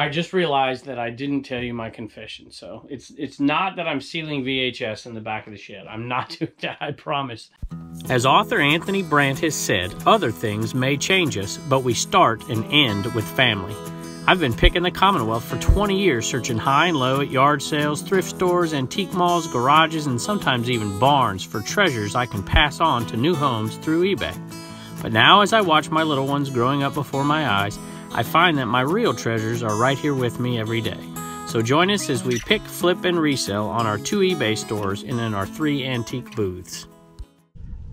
I just realized that I didn't tell you my confession. So it's it's not that I'm sealing VHS in the back of the shed. I'm not doing that, I promise. As author Anthony Brandt has said, other things may change us, but we start and end with family. I've been picking the Commonwealth for 20 years, searching high and low at yard sales, thrift stores, antique malls, garages, and sometimes even barns for treasures I can pass on to new homes through eBay. But now, as I watch my little ones growing up before my eyes, I find that my real treasures are right here with me every day. So join us as we pick, flip, and resell on our two eBay stores and in our three antique booths.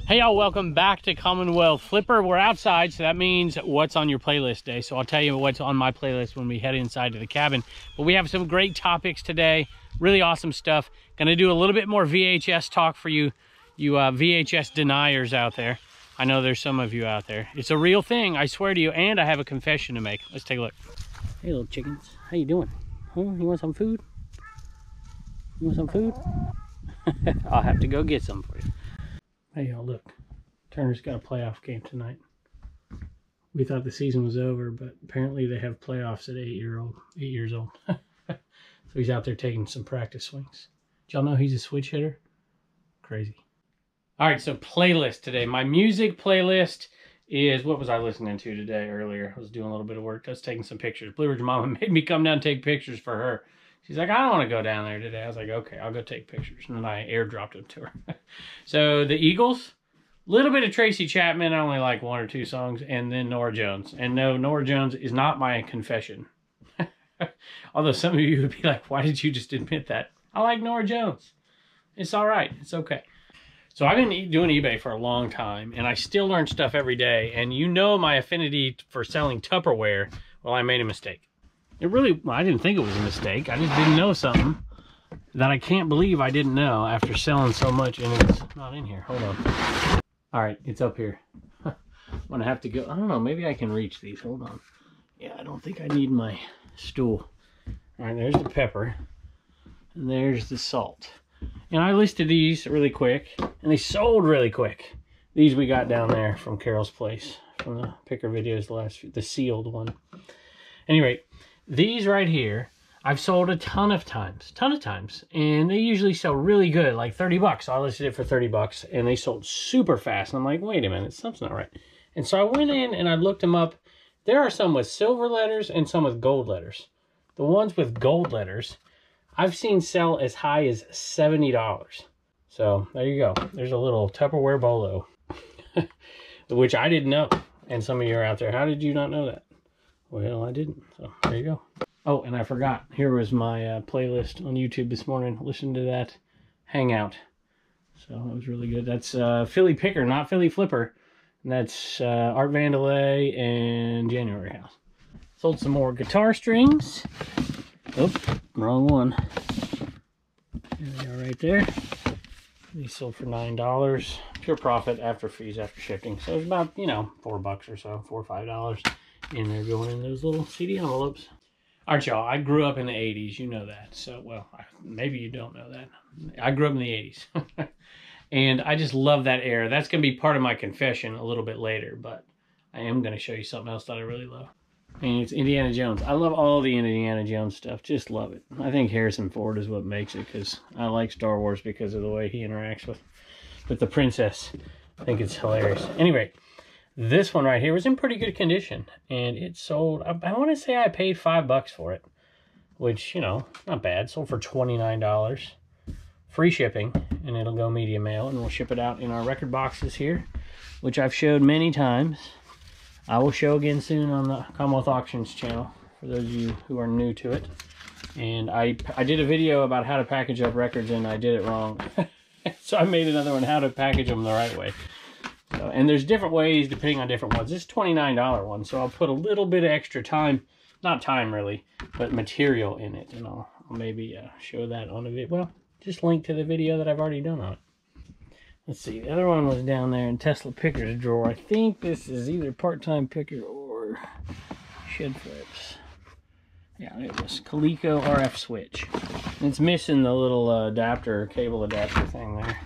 Hey y'all, welcome back to Commonwealth Flipper. We're outside, so that means what's on your playlist day. So I'll tell you what's on my playlist when we head inside to the cabin. But we have some great topics today, really awesome stuff. Gonna do a little bit more VHS talk for you, you uh, VHS deniers out there. I know there's some of you out there. It's a real thing, I swear to you, and I have a confession to make. Let's take a look. Hey little chickens, how you doing? Huh? You want some food? You want some food? I'll have to go get some for you. Hey y'all, look. Turner's got a playoff game tonight. We thought the season was over, but apparently they have playoffs at eight year old, eight years old. so he's out there taking some practice swings. Did y'all know he's a switch hitter? Crazy. All right, so playlist today. My music playlist is what was I listening to today earlier? I was doing a little bit of work. I was taking some pictures. Blue Ridge Mama made me come down and take pictures for her. She's like, I don't want to go down there today. I was like, okay, I'll go take pictures. And then I airdropped them to her. so the Eagles, a little bit of Tracy Chapman. I only like one or two songs. And then Norah Jones. And no, Norah Jones is not my confession. Although some of you would be like, why did you just admit that? I like Norah Jones. It's all right. It's okay. So I've been doing eBay for a long time, and I still learn stuff every day. And you know my affinity for selling Tupperware. Well, I made a mistake. It really, well, I didn't think it was a mistake. I just didn't know something that I can't believe I didn't know after selling so much, and it's not in here. Hold on. All right, it's up here. I'm gonna have to go. I don't know. Maybe I can reach these. Hold on. Yeah, I don't think I need my stool. All right, there's the pepper, and there's the salt. And I listed these really quick, and they sold really quick. These we got down there from Carol's Place, from the picker videos, the last, the sealed one. Anyway, these right here, I've sold a ton of times, ton of times, and they usually sell really good, like 30 bucks. I listed it for 30 bucks, and they sold super fast. And I'm like, wait a minute, something's not right. And so I went in and I looked them up. There are some with silver letters and some with gold letters. The ones with gold letters, I've seen sell as high as $70. So there you go. There's a little Tupperware Bolo, which I didn't know. And some of you are out there, how did you not know that? Well, I didn't. So there you go. Oh, and I forgot. Here was my uh, playlist on YouTube this morning. Listen to that Hangout. So that was really good. That's uh, Philly Picker, not Philly Flipper. And that's uh, Art Vandelay and January House. Sold some more guitar strings. Oop, wrong one. There they are right there. These sold for $9. Pure profit after fees, after shipping. So it's about, you know, four bucks or so, four or five dollars. And they're going in those little CD envelopes. All right, y'all. I grew up in the 80s. You know that. So, well, maybe you don't know that. I grew up in the 80s. and I just love that era. That's going to be part of my confession a little bit later. But I am going to show you something else that I really love. And it's Indiana Jones. I love all the Indiana Jones stuff. Just love it. I think Harrison Ford is what makes it because I like Star Wars because of the way he interacts with, with the princess. I think it's hilarious. Anyway, this one right here was in pretty good condition. And it sold, I, I want to say I paid five bucks for it. Which, you know, not bad. Sold for $29. Free shipping. And it'll go media mail. And we'll ship it out in our record boxes here. Which I've showed many times. I will show again soon on the Commonwealth Auctions channel for those of you who are new to it. And I, I did a video about how to package up records and I did it wrong. so I made another one, how to package them the right way. So, and there's different ways depending on different ones. This $29 one, so I'll put a little bit of extra time, not time really, but material in it. And I'll, I'll maybe uh, show that on a video. Well, just link to the video that I've already done on it. Let's see, the other one was down there in Tesla Picker's drawer. I think this is either part-time picker or shed flips. Yeah, it was Coleco RF switch. It's missing the little uh, adapter, cable adapter thing there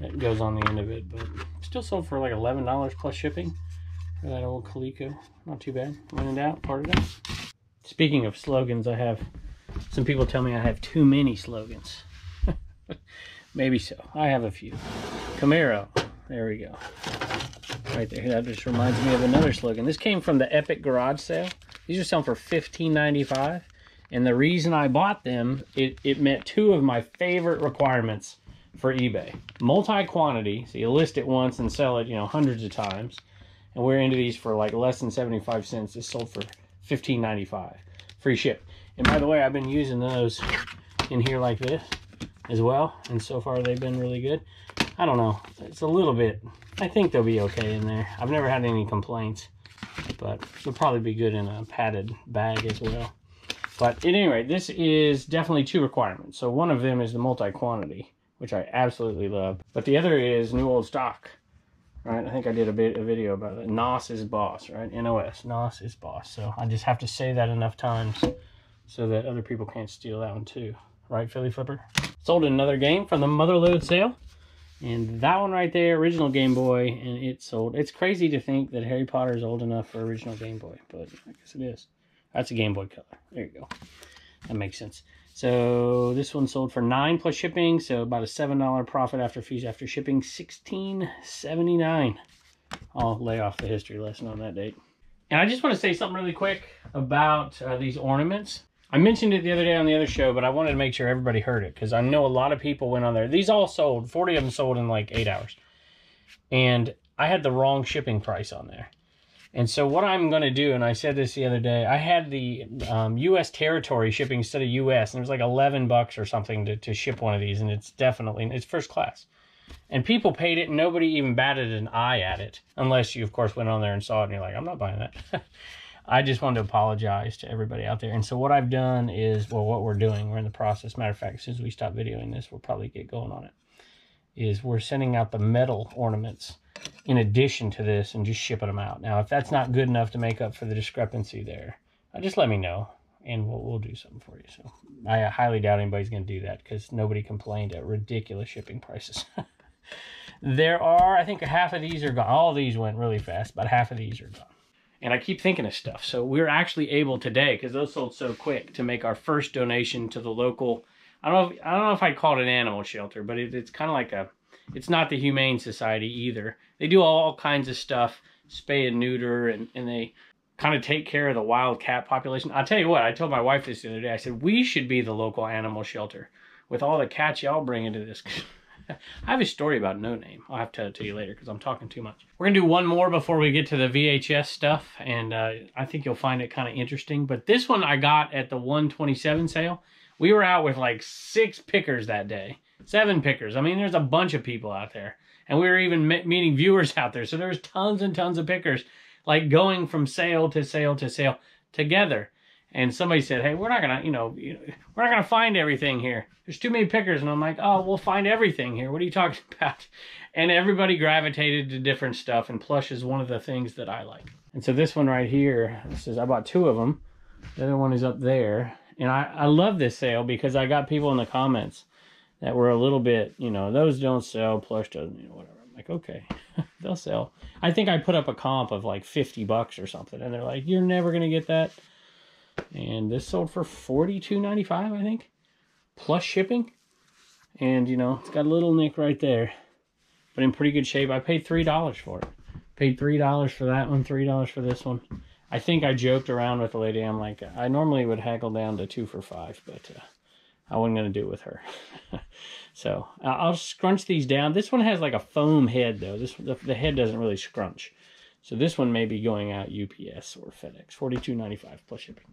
that goes on the end of it, but still sold for like $11 plus shipping for that old Coleco. Not too bad. When in doubt, part out. Speaking of slogans, I have some people tell me I have too many slogans. Maybe so. I have a few. Camaro. There we go. Right there. That just reminds me of another slogan. This came from the Epic Garage Sale. These are selling for $15.95. And the reason I bought them, it, it met two of my favorite requirements for eBay. Multi-quantity, so you list it once and sell it, you know, hundreds of times. And we're into these for like less than 75 cents. It's sold for $15.95. Free ship. And by the way, I've been using those in here like this as well. And so far they've been really good. I don't know. It's a little bit, I think they'll be okay in there. I've never had any complaints, but they'll probably be good in a padded bag as well. But at any rate, this is definitely two requirements. So one of them is the multi-quantity, which I absolutely love. But the other is new old stock, right? I think I did a bit a video about it. NOS is boss, right? NOS, NOS is boss. So I just have to say that enough times so that other people can't steal that one too. Right, Philly Flipper? Sold another game from the Motherload sale. And that one right there, original Game Boy, and it sold. It's crazy to think that Harry Potter is old enough for original Game Boy, but I guess it is. That's a Game Boy color. There you go. That makes sense. So this one sold for nine plus shipping, so about a seven dollar profit after fees after shipping, sixteen seventy nine. I'll lay off the history lesson on that date. And I just want to say something really quick about uh, these ornaments. I mentioned it the other day on the other show, but I wanted to make sure everybody heard it because I know a lot of people went on there. These all sold, 40 of them sold in like eight hours. And I had the wrong shipping price on there. And so what I'm going to do, and I said this the other day, I had the um, U.S. territory shipping instead of U.S. and it was like 11 bucks or something to, to ship one of these, and it's definitely it's first class. And people paid it, and nobody even batted an eye at it, unless you, of course, went on there and saw it, and you're like, I'm not buying that. I just wanted to apologize to everybody out there. And so what I've done is, well, what we're doing, we're in the process. Matter of fact, as soon as we stop videoing this, we'll probably get going on it. Is we're sending out the metal ornaments in addition to this and just shipping them out. Now, if that's not good enough to make up for the discrepancy there, uh, just let me know and we'll, we'll do something for you. So I highly doubt anybody's going to do that because nobody complained at ridiculous shipping prices. there are, I think half of these are gone. All these went really fast, but half of these are gone and I keep thinking of stuff. So we are actually able today, because those sold so quick, to make our first donation to the local. I don't know. If, I don't know if I'd call it an animal shelter, but it, it's kind of like a. It's not the Humane Society either. They do all kinds of stuff, spay and neuter, and and they kind of take care of the wild cat population. I'll tell you what. I told my wife this the other day. I said we should be the local animal shelter with all the cats y'all bring into this. I have a story about No Name. I'll have to tell it to you later because I'm talking too much. We're going to do one more before we get to the VHS stuff, and uh, I think you'll find it kind of interesting. But this one I got at the 127 sale. We were out with like six pickers that day, seven pickers. I mean, there's a bunch of people out there. And we were even meeting viewers out there. So there was tons and tons of pickers, like going from sale to sale to sale together and somebody said, "Hey, we're not gonna, you know, we're not gonna find everything here. There's too many pickers." And I'm like, "Oh, we'll find everything here. What are you talking about?" And everybody gravitated to different stuff, and plush is one of the things that I like. And so this one right here, this is I bought two of them. The other one is up there, and I I love this sale because I got people in the comments that were a little bit, you know, those don't sell, plush doesn't, you know, whatever. I'm like, okay, they'll sell. I think I put up a comp of like 50 bucks or something, and they're like, you're never gonna get that. And this sold for $42.95, I think, plus shipping. And, you know, it's got a little nick right there, but in pretty good shape. I paid $3 for it. Paid $3 for that one, $3 for this one. I think I joked around with the lady. I'm like, I normally would haggle down to two for five, but uh, I wasn't going to do it with her. so uh, I'll scrunch these down. This one has like a foam head, though. This the, the head doesn't really scrunch. So this one may be going out UPS or FedEx, forty-two ninety-five plus shipping.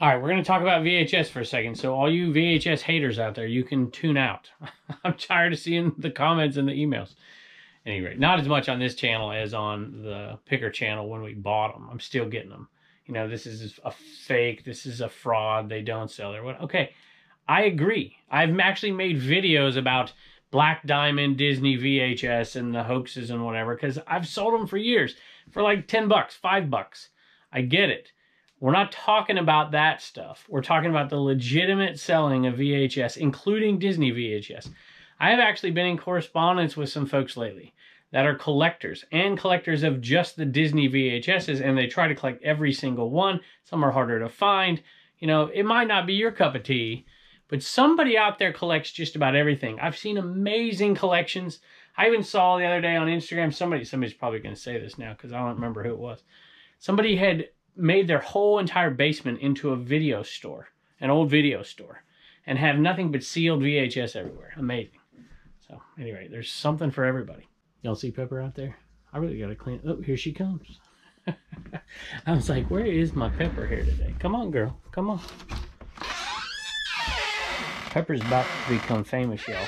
All right, we're going to talk about VHS for a second. So all you VHS haters out there, you can tune out. I'm tired of seeing the comments and the emails. Anyway, not as much on this channel as on the Picker channel when we bought them. I'm still getting them. You know, this is a fake. This is a fraud. They don't sell their what? Okay, I agree. I've actually made videos about Black Diamond Disney VHS and the hoaxes and whatever because I've sold them for years for like 10 bucks, 5 bucks. I get it. We're not talking about that stuff. We're talking about the legitimate selling of VHS, including Disney VHS. I have actually been in correspondence with some folks lately that are collectors and collectors of just the Disney VHSs, and they try to collect every single one. Some are harder to find. You know, it might not be your cup of tea, but somebody out there collects just about everything. I've seen amazing collections. I even saw the other day on Instagram somebody, somebody's probably going to say this now because I don't remember who it was. Somebody had made their whole entire basement into a video store, an old video store, and have nothing but sealed VHS everywhere. Amazing. So, anyway, there's something for everybody. Y'all see Pepper out there? I really got to clean. Oh, here she comes. I was like, where is my Pepper here today? Come on, girl. Come on. Pepper's about to become famous, y'all.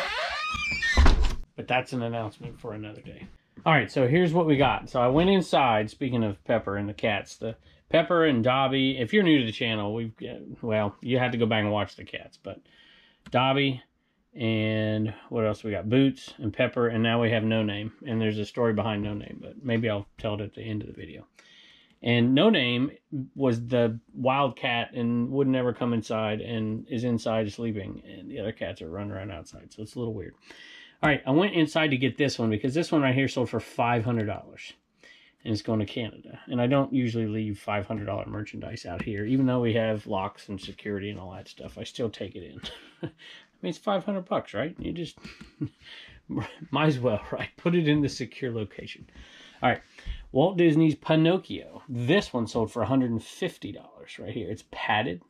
But that's an announcement for another day. All right, so here's what we got. So I went inside, speaking of Pepper and the cats, the Pepper and Dobby. If you're new to the channel, we've, uh, well, you had to go back and watch the cats, but Dobby and what else we got? Boots and Pepper, and now we have No Name. And there's a story behind No Name, but maybe I'll tell it at the end of the video. And No Name was the wild cat and would never come inside and is inside sleeping, and the other cats are running around outside. So it's a little weird. All right, I went inside to get this one because this one right here sold for $500 and it's going to Canada. And I don't usually leave $500 merchandise out here, even though we have locks and security and all that stuff. I still take it in. I mean, it's 500 bucks, right? You just might as well, right? Put it in the secure location. All right, Walt Disney's Pinocchio. This one sold for $150 right here. It's padded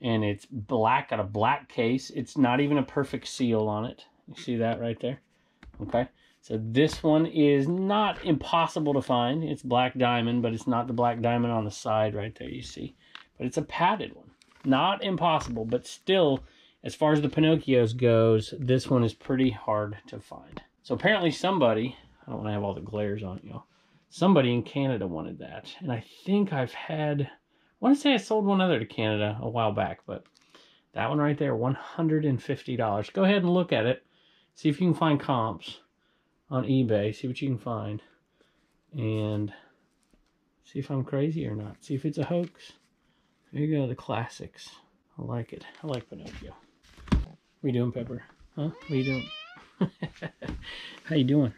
and it's black, got a black case. It's not even a perfect seal on it. You see that right there? Okay. So this one is not impossible to find. It's black diamond, but it's not the black diamond on the side right there, you see. But it's a padded one. Not impossible, but still, as far as the Pinocchios goes, this one is pretty hard to find. So apparently somebody, I don't want to have all the glares on you somebody in Canada wanted that. And I think I've had, I want to say I sold one other to Canada a while back, but that one right there, $150. Go ahead and look at it. See if you can find comps on eBay. See what you can find. And see if I'm crazy or not. See if it's a hoax. There you go, the classics. I like it. I like Pinocchio. What you doing, Pepper? Huh? What you doing? How you doing?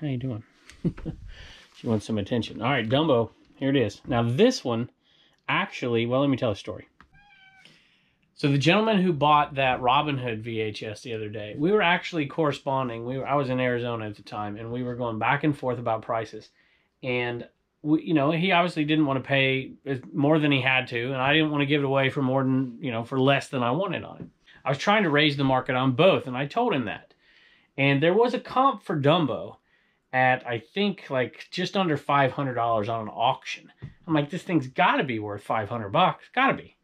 How you doing? she wants some attention. All right, Dumbo. Here it is. Now this one, actually, well, let me tell a story. So the gentleman who bought that Robin Hood VHS the other day, we were actually corresponding. We were, I was in Arizona at the time, and we were going back and forth about prices. And we, you know, he obviously didn't want to pay more than he had to, and I didn't want to give it away for more than you know for less than I wanted on it. I was trying to raise the market on both, and I told him that. And there was a comp for Dumbo at I think like just under five hundred dollars on an auction. I'm like, this thing's got to be worth five hundred bucks. Got to be.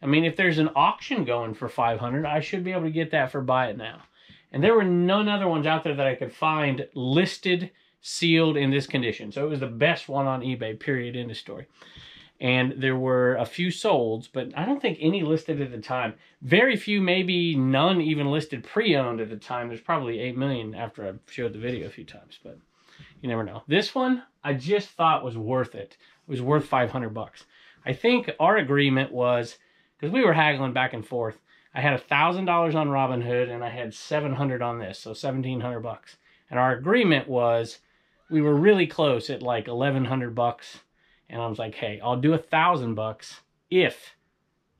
I mean, if there's an auction going for 500, I should be able to get that for buy it now. And there were none other ones out there that I could find listed, sealed in this condition. So it was the best one on eBay, period, end of story. And there were a few solds, but I don't think any listed at the time. Very few, maybe none even listed pre-owned at the time. There's probably 8 million after I showed the video a few times, but you never know. This one, I just thought was worth it. It was worth 500 bucks. I think our agreement was because we were haggling back and forth. I had a thousand dollars on Robin Hood and I had seven hundred on this, so seventeen hundred bucks. And our agreement was we were really close at like eleven hundred bucks. And I was like, hey, I'll do a thousand bucks if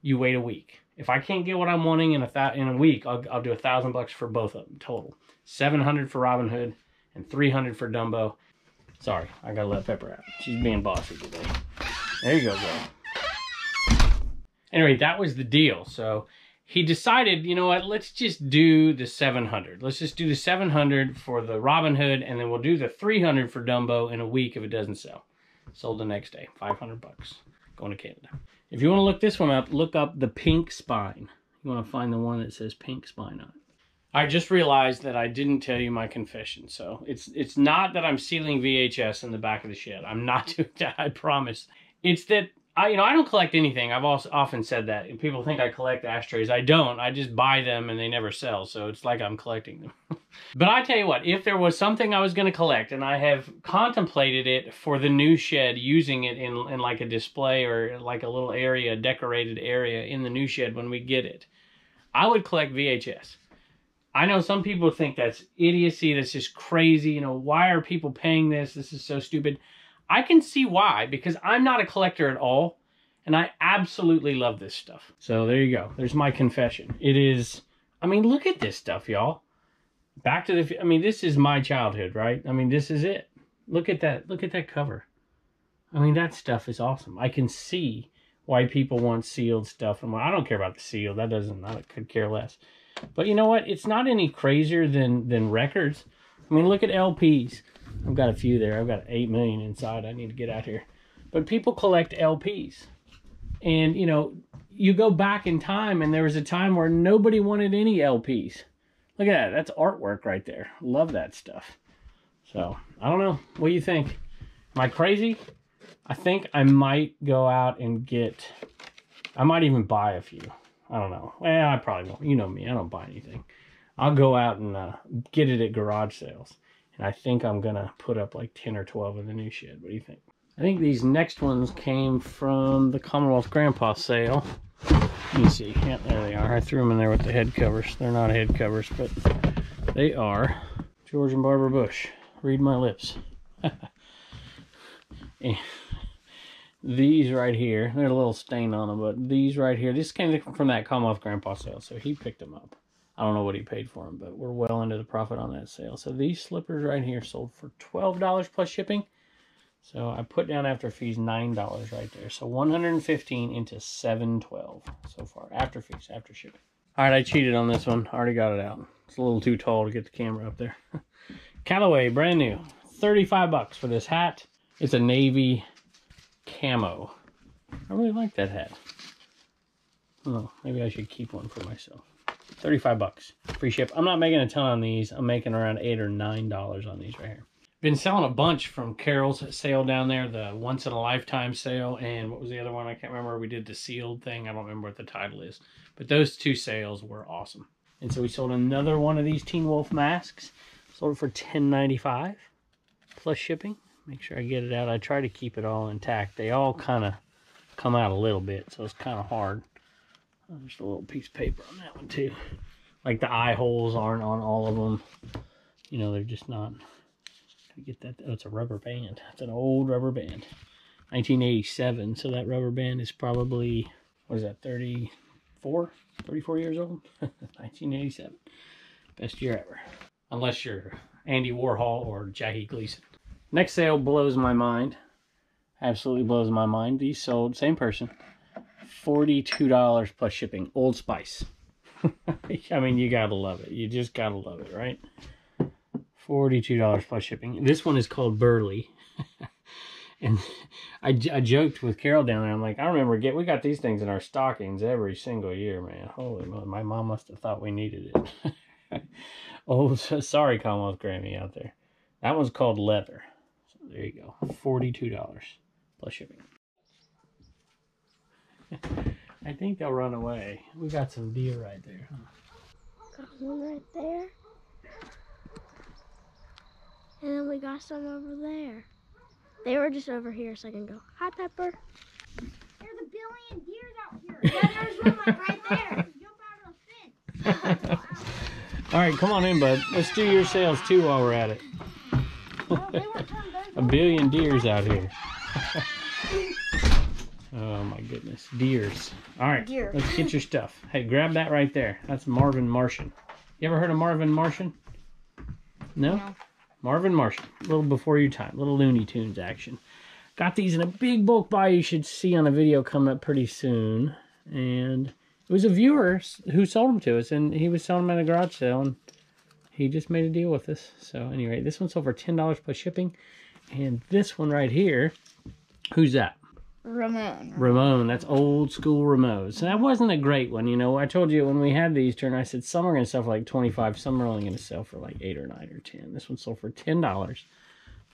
you wait a week. If I can't get what I'm wanting in a th- in a week, I'll, I'll do a thousand bucks for both of them total. Seven hundred for Robin Hood and three hundred for Dumbo. Sorry, I gotta let Pepper out. She's being bossy today. There you go, girl anyway, that was the deal. So he decided, you know what, let's just do the 700. Let's just do the 700 for the Robin Hood, and then we'll do the 300 for Dumbo in a week if it doesn't sell. Sold the next day, 500 bucks, going to Canada. If you want to look this one up, look up the pink spine. You want to find the one that says pink spine on it. I just realized that I didn't tell you my confession. So it's it's not that I'm sealing VHS in the back of the shed. I'm not doing that, I promise. It's that I, you know, I don't collect anything. I've also often said that. People think I collect ashtrays. I don't. I just buy them and they never sell. So it's like I'm collecting them. but I tell you what, if there was something I was going to collect and I have contemplated it for the new shed, using it in, in like a display or like a little area, decorated area in the new shed when we get it, I would collect VHS. I know some people think that's idiocy. That's just crazy. You know, why are people paying this? This is so stupid. I can see why because I'm not a collector at all, and I absolutely love this stuff. So there you go. There's my confession. It is. I mean, look at this stuff, y'all. Back to the. I mean, this is my childhood, right? I mean, this is it. Look at that. Look at that cover. I mean, that stuff is awesome. I can see why people want sealed stuff. And I don't care about the seal. That doesn't. I could care less. But you know what? It's not any crazier than than records. I mean, look at LPs. I've got a few there. I've got eight million inside. I need to get out here. But people collect LPs, and you know, you go back in time, and there was a time where nobody wanted any LPs. Look at that. That's artwork right there. Love that stuff. So I don't know. What do you think? Am I crazy? I think I might go out and get. I might even buy a few. I don't know. Well, I probably won't. You know me. I don't buy anything. I'll go out and uh, get it at garage sales. And I think I'm going to put up like 10 or 12 of the new shed. What do you think? I think these next ones came from the Commonwealth Grandpa sale. Let me see. Yeah, there they are. I threw them in there with the head covers. They're not head covers, but they are George and Barbara Bush. Read my lips. these right here, there's a little stain on them, but these right here, this came from that Commonwealth Grandpa sale, so he picked them up. I don't know what he paid for them, but we're well into the profit on that sale. So these slippers right here sold for $12 plus shipping. So I put down after fees $9 right there. So 115 into 712 so far after fees, after shipping. All right, I cheated on this one. Already got it out. It's a little too tall to get the camera up there. Callaway, brand new. 35 bucks for this hat. It's a navy camo. I really like that hat. Oh, maybe I should keep one for myself. 35 bucks. Free ship. I'm not making a ton on these. I'm making around 8 or $9 on these right here. Been selling a bunch from Carol's sale down there, the once in a lifetime sale, and what was the other one? I can't remember. We did the sealed thing. I don't remember what the title is. But those two sales were awesome. And so we sold another one of these Teen Wolf masks. Sold for $10.95 plus shipping. Make sure I get it out. I try to keep it all intact. They all kind of come out a little bit, so it's kind of hard. Just a little piece of paper on that one too. Like the eye holes aren't on all of them. You know, they're just not. Get that? Oh, it's a rubber band. It's an old rubber band. 1987. So that rubber band is probably what is that? 34, 34 years old. 1987. Best year ever. Unless you're Andy Warhol or Jackie Gleason. Next sale blows my mind. Absolutely blows my mind. These sold, same person, $42 plus shipping. Old Spice. I mean, you gotta love it. You just gotta love it, right? $42 plus shipping. This one is called Burley. and I, I joked with Carol down there. I'm like, I remember get we got these things in our stockings every single year, man. Holy moly, my mom must have thought we needed it. oh, sorry, Commonwealth Grammy out there. That one's called Leather. So there you go, $42 plus shipping. I think they'll run away. We got some deer right there. Huh? Got one right there. And then we got some over there. They were just over here a second ago. Hi, Pepper. There's a billion deers out here. Yeah, there's one like right there. Jump out of the fence. All right, come on in, bud. Let's do your sales too while we're at it. a billion deers out here. oh my goodness, deers. All right, Deer. let's get your stuff. Hey, grab that right there. That's Marvin Martian. You ever heard of Marvin Martian? No? No. Marvin Martian. A little before your time. Little Looney Tunes action. Got these in a big bulk buy you should see on a video coming up pretty soon. And it was a viewer who sold them to us, and he was selling them at a garage sale, and he just made a deal with us. So anyway, this one's over $10 plus shipping. And this one right here, who's that? Ramon. Ramon. That's old school Ramon. So that wasn't a great one. You know, I told you when we had these turn, I said some are going to sell for like 25 some are only going to sell for like 8 or 9 or 10 This one sold for $10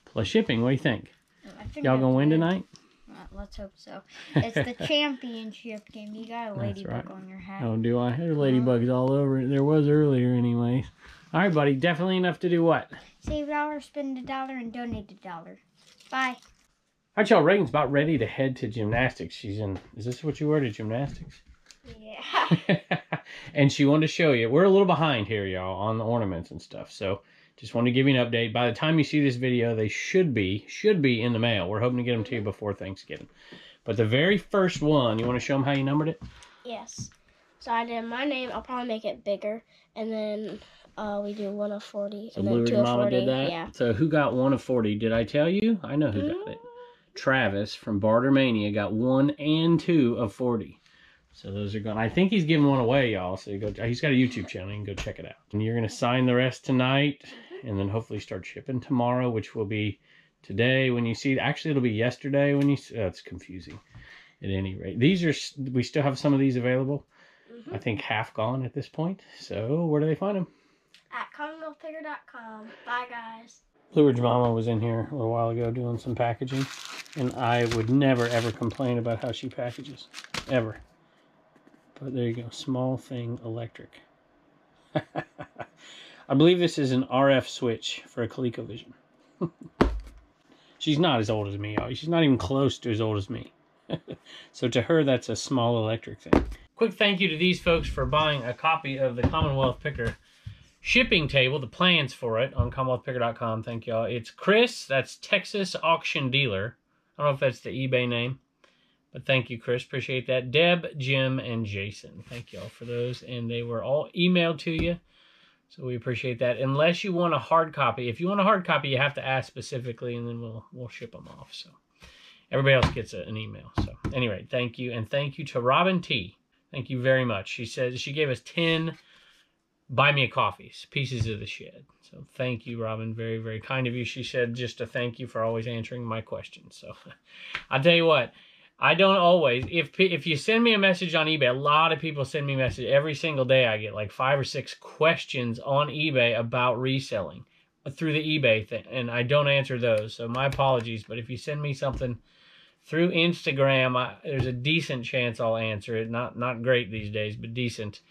plus shipping. What do you think? Think Y'all going to win that's tonight? Uh, let's hope so. It's the championship game. You got a ladybug right. on your hat. Oh, do I? There's ladybugs all over it. There was earlier anyways. All right, buddy. Definitely enough to do what? Save a dollar, spend a dollar, and donate a dollar. Bye. All right, y'all. Reagan's about ready to head to gymnastics. She's in. Is this what you were to gymnastics? Yeah. and she wanted to show you. We're a little behind here, y'all, on the ornaments and stuff. So just wanted to give you an update. By the time you see this video, they should be should be in the mail. We're hoping to get them to you before Thanksgiving. But the very first one, you want to show them how you numbered it? Yes. So I did my name. I'll probably make it bigger, and then uh, we do one of forty, So and Blue then two of Mama forty. did that. Yeah. So who got one of forty? Did I tell you? I know who got it. Travis from Bartermania got one and two of forty. So those are going. I think he's giving one away, y'all. So you go. He's got a YouTube channel. You can go check it out. And you're gonna sign the rest tonight, and then hopefully start shipping tomorrow, which will be today when you see. Actually, it'll be yesterday when you. see. Oh, it's confusing. At any rate, these are. We still have some of these available. Mhm. I think half gone at this point. So where do they find them? At commonwealthpicker.com. Bye, guys. Blue Ridge Mama was in here a little while ago doing some packaging, and I would never ever complain about how she packages, ever. But there you go, small thing electric. I believe this is an RF switch for a ColecoVision. She's not as old as me. She's not even close to as old as me. so to her, that's a small electric thing. Quick thank you to these folks for buying a copy of the Commonwealth Picker shipping table, the plans for it on CommonwealthPicker.com. Thank y'all. It's Chris, that's Texas Auction Dealer. I don't know if that's the eBay name, but thank you, Chris. Appreciate that. Deb, Jim, and Jason. Thank y'all for those. And they were all emailed to you. So we appreciate that. Unless you want a hard copy. If you want a hard copy, you have to ask specifically and then we'll we'll ship them off. So everybody else gets a, an email. So anyway, thank you. And thank you to Robin T. Thank you very much. She says she gave us 10 buy me a coffees, pieces of the shed. So thank you, Robin. Very, very kind of you. She said just to thank you for always answering my questions. So I'll tell you what, I don't always. If if you send me a message on eBay, a lot of people send me a message every single day. I get like five or six questions on eBay about reselling through the eBay thing, and I don't answer those. So my apologies. But if you send me something through Instagram, I, there's a decent chance I'll answer it. Not not great these days, but decent.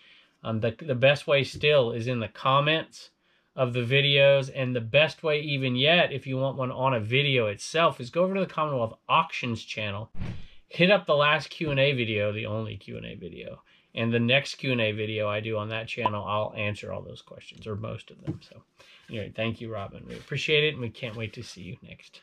Um, the the best way still is in the comments of the videos, and the best way even yet, if you want one on a video itself, is go over to the Commonwealth Auctions channel, hit up the last Q and A video, the only Q and A video, and the next Q and A video I do on that channel, I'll answer all those questions or most of them. So, anyway, thank you, Robin. We appreciate it, and we can't wait to see you next.